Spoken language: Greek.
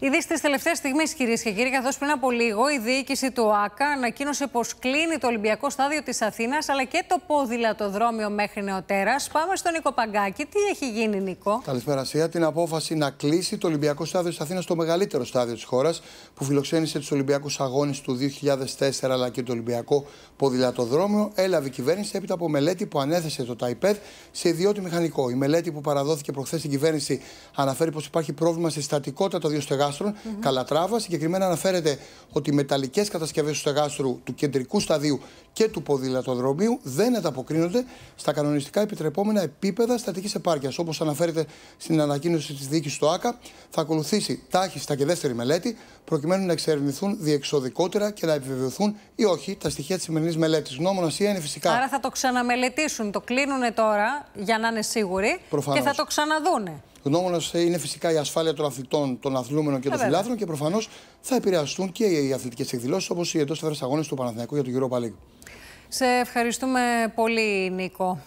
Ήδη στι τελευταίε στιγμέ, κυρίες και κύριοι, καθώς πριν από λίγο η διοίκηση του ΟΑΚΑ ανακοίνωσε πως κλείνει το Ολυμπιακό Στάδιο της Αθήνας αλλά και το ποδηλατοδρόμιο μέχρι Νεοτέρας. Πάμε στον Νίκο Παγκάκη. Τι έχει γίνει, Νίκο; Καλησπέρα, Σία. Την απόφαση να κλείσει το Ολυμπιακό Στάδιο της Αθήνας, το μεγαλύτερο στάδιο της χώρας, που φιλοξένησε τους Ολυμπιακούς Αγώνες του 2004 αλλά και το Ολυμπιακό Ποδηλατοδρόμιο, έλαβε η κυβέρνηση έπειτα από μελέτη που ανέθεσε το ΤΑΙΠΕΔ σε ιδιώτη μηχανικό. Η μελέτη που παραδόθηκε προχθές στην κυβέρνηση αναφέρει πως υπάρχει πρόβλημα στη στατικότητα των δύο στεγάστρων, mm -hmm. Καλατράβα. Συγκεκριμένα αναφέρεται ότι οι μεταλλικές κατασκευές του στεγάστρου του κεντρικού σταδίου και του ποδηλατοδρομίου δεν ανταποκρίνονται στα κανονιστικά επιτρεπόμενα επίπεδα στατικής επάρκειας. Όπως αναφέρεται στην ανακοίνωση της διοίκησης του ΑΚΑ, θα ακολουθήσει τάχιστα και δεύτερη μελέτη, προκειμένου να εξερευνηθούν διεξοδικότερα και να επιβεβαιωθούν ή όχι τα στοιχεία της σημερινής μελέτης. Γνώμονα ή είναι φυσικά. Άρα θα το ξαναμελετήσουν, το κλείνουν τώρα για να είναι σίγουροι Προφανώς. και θα το ξαναδούνε. Γνώμονα είναι φυσικά η ασφάλεια των αθλητών, των αθλούμενων και των φιλάθλων και προφανώς θα επηρεαστούν και οι αθλητικές εκδηλώσεις όπως οι εντός αγώνε του Παναθηναϊκού για το Europa League. Σε ευχαριστούμε πολύ, Νίκο.